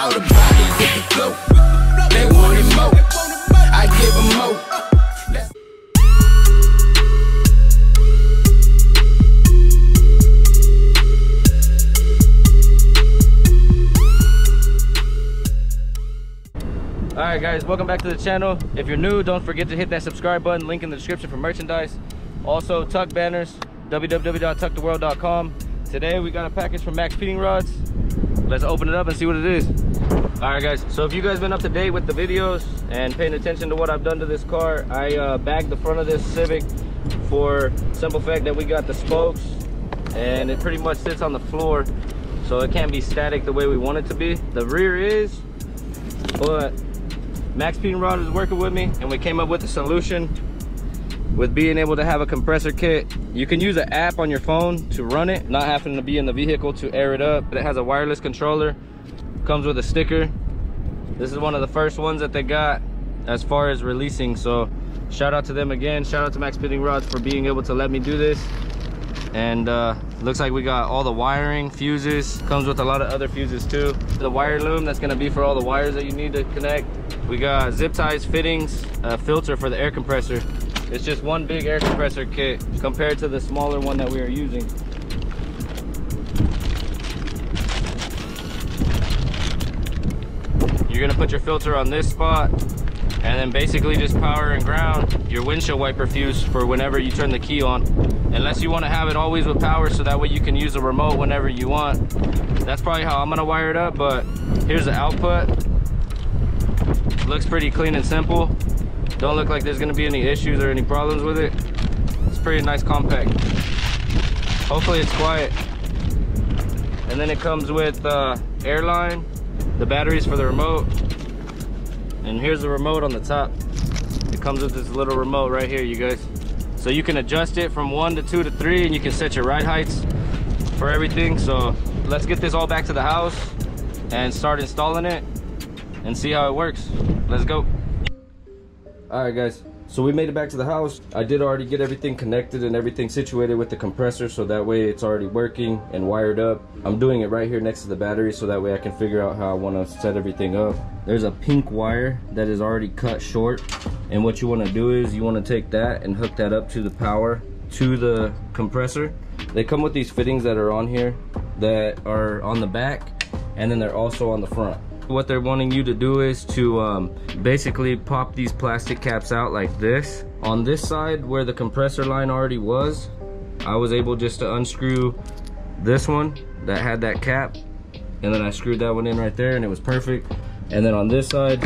All the the flow. They wanted more. I give them more. Alright guys, welcome back to the channel. If you're new, don't forget to hit that subscribe button, link in the description for merchandise. Also, Tucked banners, www.tuckedtheworld.com. Today we got a package from Maxpeedingrods. Let's open it up and see what it is. Alright guys, so if you guys been up to date with the videos and paying attention to what I've done to this car, I uh, bagged the front of this Civic for simple fact that we got the spokes and it pretty much sits on the floor so it can't be static the way we want it to be. The rear is, but Maxpeedingrod is working with me and we came up with a solution with being able to have a compressor kit. You can use an app on your phone to run it, not having to be in the vehicle to air it up. But it has a wireless controller, comes with a sticker. This is one of the first ones that they got as far as releasing. So shout out to them again. Shout out to Maxpeedingrods for being able to let me do this. And uh, looks like we got all the wiring, fuses, comes with a lot of other fuses too. The wire loom that's gonna be for all the wires that you need to connect. We got zip ties, fittings, a filter for the air compressor. It's just one big air compressor kit compared to the smaller one that we are using. You're gonna put your filter on this spot and then basically just power and ground your windshield wiper fuse for whenever you turn the key on. Unless you wanna have it always with power so that way you can use the remote whenever you want. That's probably how I'm gonna wire it up, but here's the output. Looks pretty clean and simple. Don't look like there's gonna be any issues or any problems with it. It's pretty nice compact. Hopefully it's quiet. And then it comes with uh, airline, the batteries for the remote. And here's the remote on the top. It comes with this little remote right here, you guys. So you can adjust it from one to two to three and you can set your ride heights for everything. So let's get this all back to the house and start installing it and see how it works. Let's go. All right, guys. So we made it back to the house. I did already get everything connected and everything situated with the compressor so that way it's already working and wired up. I'm doing it right here next to the battery so that way I can figure out how I want to set everything up. There's a pink wire that is already cut short and what you want to do is you want to take that and hook that up to the power to the compressor. They come with these fittings that are on here that are on the back and then they're also on the front what they're wanting you to do is to um, basically pop these plastic caps out like this. On this side where the compressor line already was, I was able just to unscrew this one that had that cap and then I screwed that one in right there and it was perfect. And then on this side,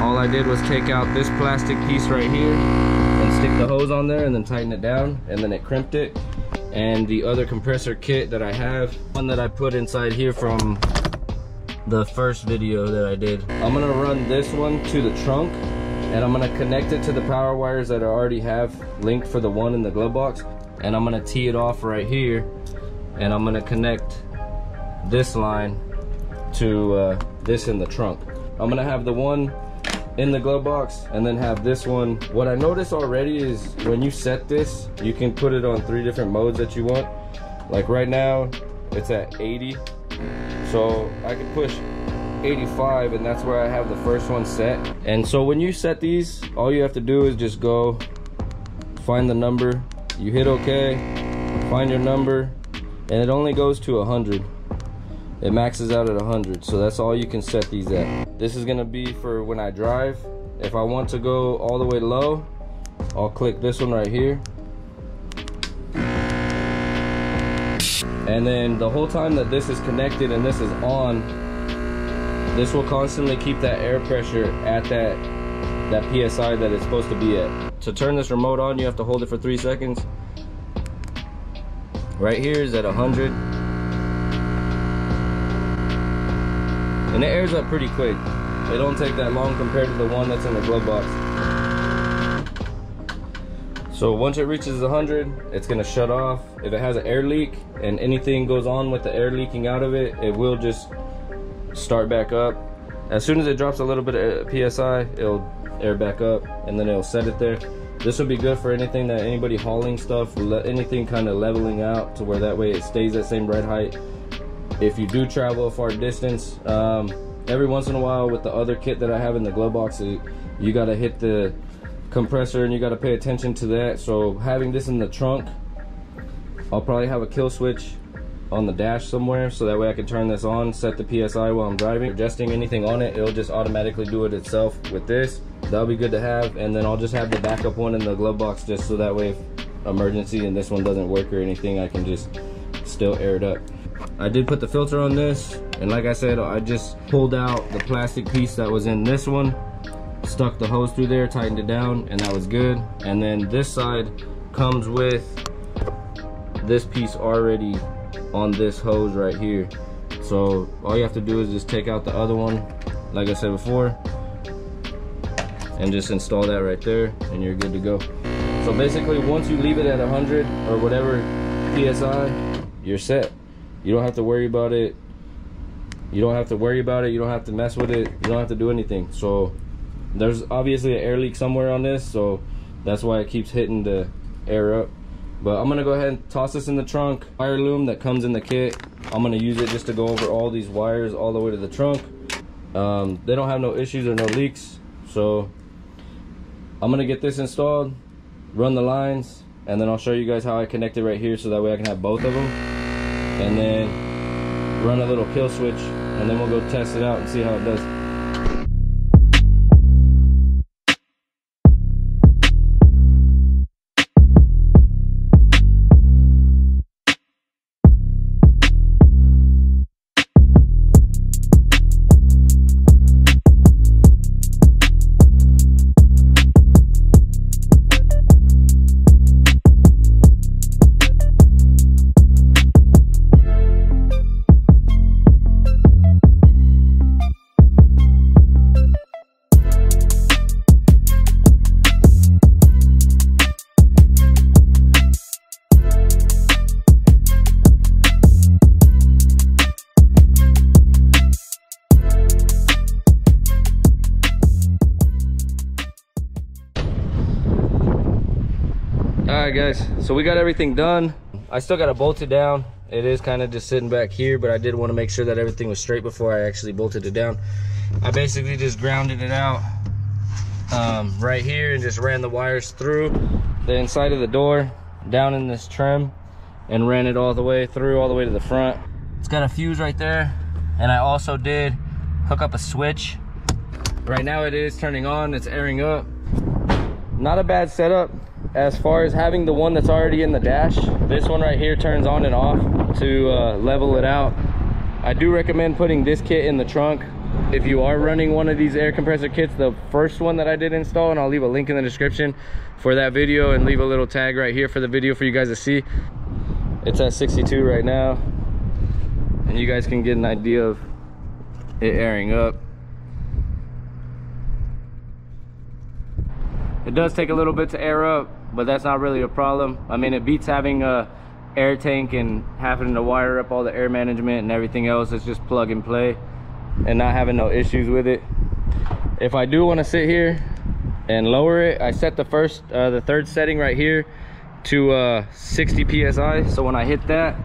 all I did was take out this plastic piece right here and stick the hose on there and then tighten it down and then it crimped it. And the other compressor kit that I have, one that I put inside here from the first video that I did. I'm gonna run this one to the trunk and I'm gonna connect it to the power wires that I already have linked for the one in the glove box. And I'm gonna tee it off right here and I'm gonna connect this line to uh, this in the trunk. I'm gonna have the one in the glove box and then have this one. What I noticed already is when you set this, you can put it on three different modes that you want. Like right now, it's at 80 so I can push 85 and that's where I have the first one set. And so when you set these, all you have to do is just go find the number, you hit okay, find your number, and it only goes to 100. It maxes out at 100, so that's all you can set these at. This is gonna be for when I drive. If I want to go all the way low, I'll click this one right here And then the whole time that this is connected and this is on, this will constantly keep that air pressure at that, that PSI that it's supposed to be at. To turn this remote on, you have to hold it for three seconds. Right here is at 100. And it airs up pretty quick. It don't take that long compared to the one that's in the glove box. So once it reaches 100, it's gonna shut off. If it has an air leak and anything goes on with the air leaking out of it, it will just start back up. As soon as it drops a little bit of PSI, it'll air back up and then it'll set it there. This will be good for anything that anybody hauling stuff, anything kind of leveling out to where that way it stays that same ride height. If you do travel a far distance, um, every once in a while with the other kit that I have in the glove box, you gotta hit the compressor and you gotta pay attention to that. So having this in the trunk, I'll probably have a kill switch on the dash somewhere so that way I can turn this on, set the PSI while I'm driving. Adjusting anything on it, it'll just automatically do it itself with this. That'll be good to have. And then I'll just have the backup one in the glove box just so that way if emergency and this one doesn't work or anything, I can just still air it up. I did put the filter on this and like I said, I just pulled out the plastic piece that was in this one, stuck the hose through there, tightened it down and that was good. And then this side comes with this piece already on this hose right here. So all you have to do is just take out the other one, like I said before, and just install that right there and you're good to go. So basically once you leave it at 100 or whatever PSI, you're set. You don't have to worry about it. You don't have to worry about it. You don't have to mess with it. You don't have to do anything. So there's obviously an air leak somewhere on this. So that's why it keeps hitting the air up. But I'm gonna go ahead and toss this in the trunk. Wire loom that comes in the kit. I'm gonna use it just to go over all these wires all the way to the trunk. Um, they don't have no issues or no leaks. So I'm gonna get this installed, run the lines, and then I'll show you guys how I connect it right here so that way I can have both of them. And then run a little kill switch and then we'll go test it out and see how it does. Guys. So we got everything done. I still got to bolt it down. It is kind of just sitting back here but i did want to make sure that everything was straight before i actually bolted it down. I basically just grounded it out um, right here and just ran the wires through the inside of the door down in this trim and ran it all the way through all the way to the front. It's got a fuse right there and i also did hook up a switch. Right now it is turning on it's airing up. Not a bad setup as far as having the one that's already in the dash this one right here turns on and off to uh, level it out. I do recommend putting this kit in the trunk. If you are running one of these air compressor kits the first one that i did install and i'll leave a link in the description for that video and leave a little tag right here for the video for you guys to see. It's at 62 right now and you guys can get an idea of it airing up. It does take a little bit to air up but that's not really a problem. I mean, it beats having a air tank and having to wire up all the air management and everything else. It's just plug and play and not having no issues with it. If I do want to sit here and lower it, I set the first, uh, the third setting right here to uh, 60 PSI. So when I hit that,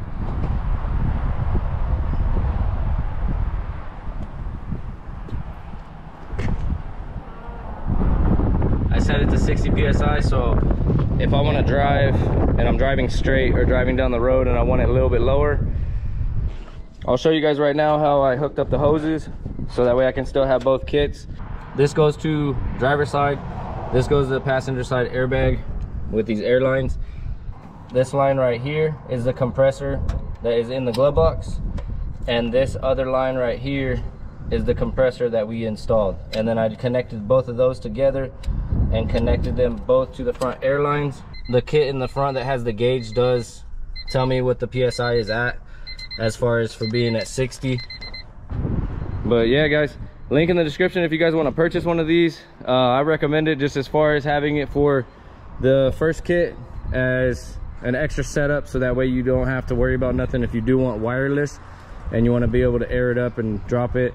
set it to 60 PSI. So if I want to drive and I'm driving straight or driving down the road and I want it a little bit lower I'll show you guys right now how I hooked up the hoses so that way I can still have both kits. This goes to driver side. This goes to the passenger side airbag with these air lines this line right here is the compressor that is in the glove box. And this other line right here is the compressor that we installed and then I connected both of those together and connected them both to the front air lines. The kit in the front that has the gauge does tell me what the PSI is at as far as for being at 60. But yeah, guys, link in the description if you guys want to purchase one of these. Uh, I recommend it just as far as having it for the first kit as an extra setup so that way you don't have to worry about nothing if you do want wireless and you want to be able to air it up and drop it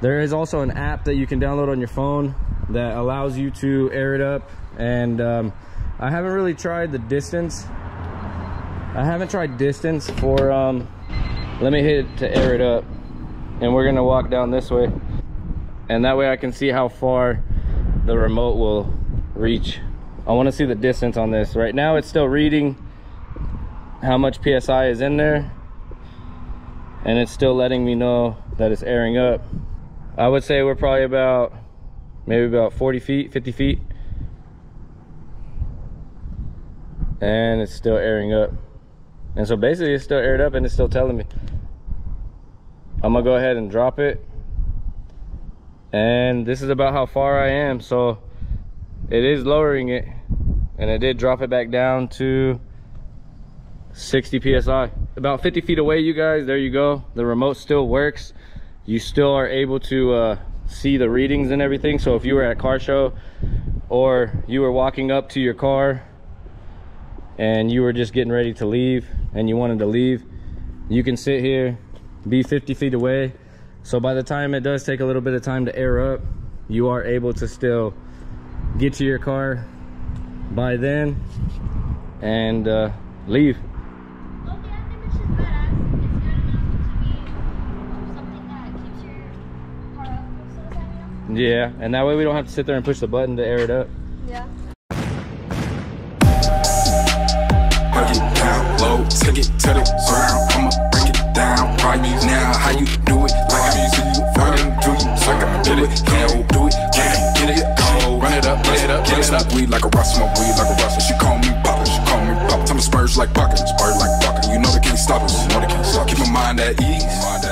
there is also an app that you can download on your phone that allows you to air it up. And um, I haven't really tried the distance. I haven't tried distance for, um, let me hit it to air it up. And we're gonna walk down this way. and that way I can see how far the remote will reach. I want to see the distance on this. Right now it's still reading how much PSI is in there and it's still letting me know that it's airing up. I would say we're probably about maybe about 40 feet, 50 feet. And it's still airing up. And so basically it's still aired up and it's still telling me. I'm gonna go ahead and drop it. And this is about how far I am. So it is lowering it. And I did drop it back down to 60 PSI. About 50 feet away, you guys, there you go. The remote still works. You still are able to uh, see the readings and everything. So if you were at a car show or you were walking up to your car and you were just getting ready to leave and you wanted to leave, you can sit here, be 50 feet away. So by the time it does take a little bit of time to air up, you are able to still get to your car by then and uh, leave. Yeah, and that way we don't have to sit there and push the button to air it up. Yeah. It down low, take it to the ground. I'ma break it down right now. How you do it? Like I see you do you? It, do it, get it. Go run it up, it up, it up. Weed like a rust, smoke weed like a rust. She call me Papa, she call me Papa. Tell me spurs like spurs like. You know they can't stop us, you know they can't stop. Keep my mind at ease.